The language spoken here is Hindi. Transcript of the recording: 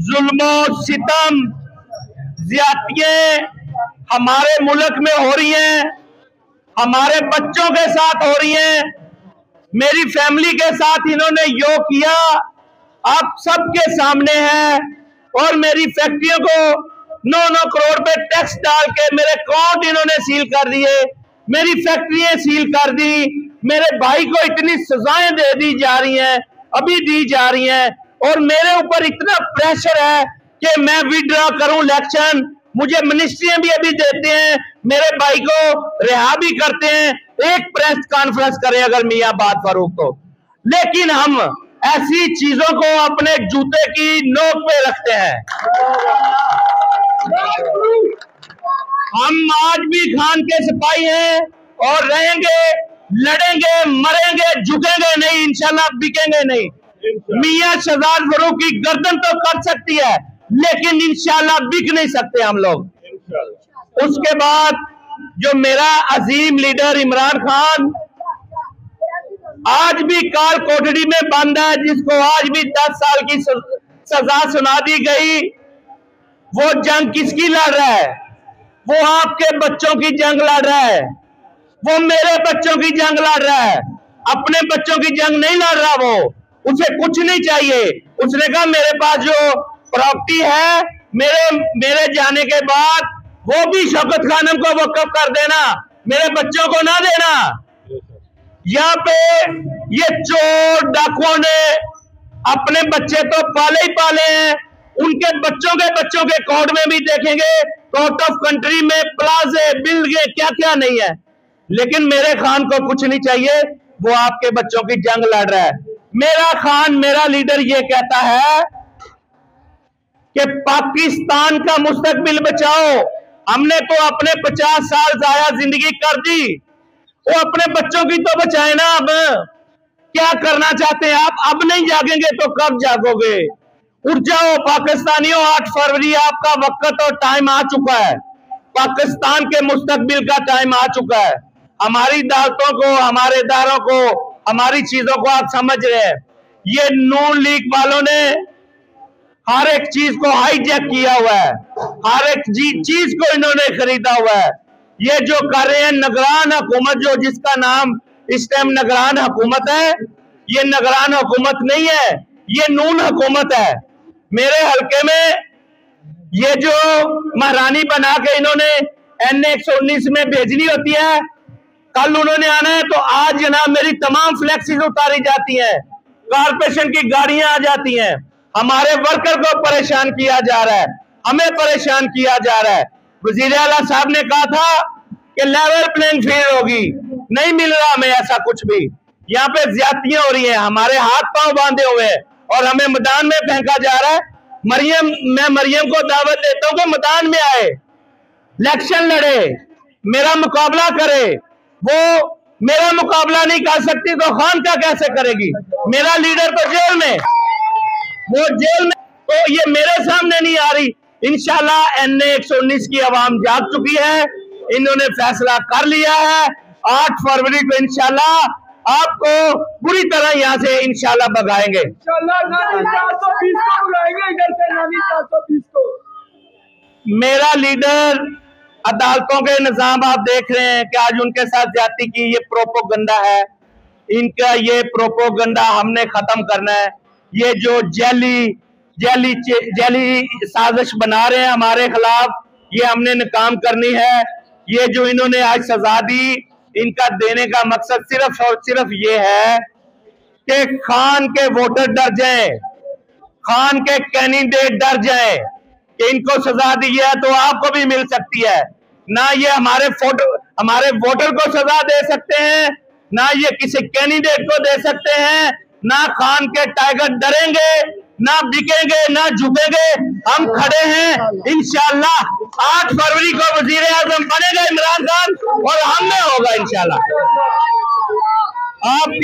जुल्मो, सितम, ज्यादतियाँ हमारे मुल्क में हो रही हैं, हमारे बच्चों के साथ हो रही हैं, मेरी फैमिली के साथ इन्होंने योग किया, आप सबके सामने है, और मेरी फैक्ट्रियों को नौ नौ करोड़ पे टैक्स डाल के मेरे अकाउंट इन्होंने सील कर दिए, मेरी फैक्ट्रियाँ सील कर दी, मेरे भाई को इतनी सजाएँ दे दी जा रही हैं, अभी दी जा रही हैं और मेरे ऊपर इतना प्रेशर है कि मैं विड्रॉ करूँ इलेक्शन मुझे मिनिस्ट्रियाँ भी अभी देते हैं, मेरे भाई को रिहा भी करते हैं। एक प्रेस कॉन्फ्रेंस करें अगर मियाँ बात फारूक को। लेकिन हम ऐसी चीज़ों को अपने जूते की नोक पे रखते हैं। हम आज भी खान के सिपाही हैं और रहेंगे, लड़ेंगे, मरेंगे, झुकेंगे नहीं, इंशाल्लाह बिकेंगे नहीं। मियाँ शहजाद फरूक की गर्दन तो कर सकती है लेकिन इंशाल्लाह बिक नहीं सकते हम लोग। उसके बाद जो मेरा अजीम लीडर इमरान खान आज भी काल कोठड़ी में बंद है जिसको आज भी दस साल की सजा सुना दी गई। वो जंग किसकी लड़ रहा है? वो आपके बच्चों की जंग लड़ रहा है। वो मेरे बच्चों की जंग लड़ रहा है। अपने बच्चों की जंग नहीं लड़ रहा वो। उसे कुछ नहीं चाहिए। उसने कहा, मेरे पास जो प्रॉपर्टी है, मेरे मेरे जाने के बाद वो भी शौकत खानम को वकफ कर देना, मेरे बच्चों को ना देना। यहाँ पे ये चोर डाकुओं ने अपने बच्चे तो पाले ही पाले हैं। उनके बच्चों के बच्चों के कोर्ट में भी देखेंगे कोर्ट ऑफ़ कंट्री में प्लाजे बिल्गे क्या क्या नहीं है। लेकिन मेरे खान को कुछ नहीं चाहिए, वो आपके बच्चों की जंग लड़ रहा है। मेरा खान, मेरा लीडर ये कहता है कि पाकिस्तान का मुस्तकबिल बचाओ। हमने तो अपने पचास साल जाया ज़िंदगी कर दी। वो अपने बच्चों की तो बचाए ना अब। क्या करना चाहते हैं आप? अब नहीं जागेंगे तो कब जागोगे? उठ जाओ, पाकिस्तानियों, आठ फरवरी आपका वक्त और टाइम आ चुका है। पाकिस्तान के मुस्तकबिल का टाइम आ चुका है। हमारी दालतों को, हमारे दारों को हमारी चीज़ों को आप समझ रहे हैं। ये नून लीग वालों ने हर एक चीज़ को हाईजैक किया हुआ है। हर एक चीज़ को इन्होंने खरीदा हुआ है। ये जो कर रहे हैं नगरान हुकूमत, जो जिसका नाम इस टाइम नगरान हुकूमत है, ये नगरान हुकूमत नहीं है, ये नून हुकूमत है। मेरे हल्के में ये जो महारानी बना के इन्होंने एन एक सौ उन्नीस में भेजनी होती है कल उन्होंने आना है तो आज जनाब मेरी तमाम फ्लैक्सीज उतारी जाती हैं। कारपोरेशन की गाड़ियाँ आ जाती हैं। हमारे वर्कर को परेशान किया जा रहा है। हमें परेशान किया जा रहा है। वज़ीर अला साहब ने कहा था कि लेवल प्लेइंग फ़ील्ड होगी। नहीं मिल रहा हमें ऐसा कुछ भी। यहाँ पे ज्यादतियाँ हो रही हैं। हमारे हाथ पाँव बांधे हुए हैं और हमें मैदान में फेंका जा रहा है। मरियम, मैं मरियम को दावत देता हूँ कि मैदान में आए। इलेक्शन लड़े, मेरा मुकाबला करे। वो मेरा मुकाबला नहीं कर सकती तो खान का कैसे करेगी? मेरा लीडर तो जेल में। वो जेल में तो ये मेरे सामने नहीं आ रही। इनशाला एन ए एक सौ उन्नीस की आवाम जाग चुकी है। इन्होंने फैसला कर लिया है। आठ फरवरी को इनशाला आपको पूरी तरह यहाँ से इनशाला भगाएँगे। मेरा लीडर अदालतों के निज़ाम आप देख रहे हैं कि आज उनके साथ जाति की ये प्रोपोगंडा है। इनका ये प्रोपोगंडा हमने खत्म करना है। ये जो जैली जैली जैली साजिश बना रहे हैं हमारे खिलाफ, ये हमने नाकाम करनी है। ये जो इन्होंने आज सजा दी, इनका देने का मकसद सिर्फ़ और सिर्फ़ ये है कि खान के वोटर डर जाए, खान के कैंडिडेट डर जाए। कि इनको सजा दी है तो आपको भी मिल सकती है। ना ये हमारे फ़ोटो, हमारे वोटर को सजा दे सकते हैं, ना ये किसी कैंडिडेट को दे सकते हैं, ना खान के टाइगर डरेंगे, ना बिकेंगे, ना झुकेंगे। हम खड़े हैं इनशाला आठ फरवरी को वज़ीर आज़म बनेगा इमरान खान, और हमने होगा इनशाला आपके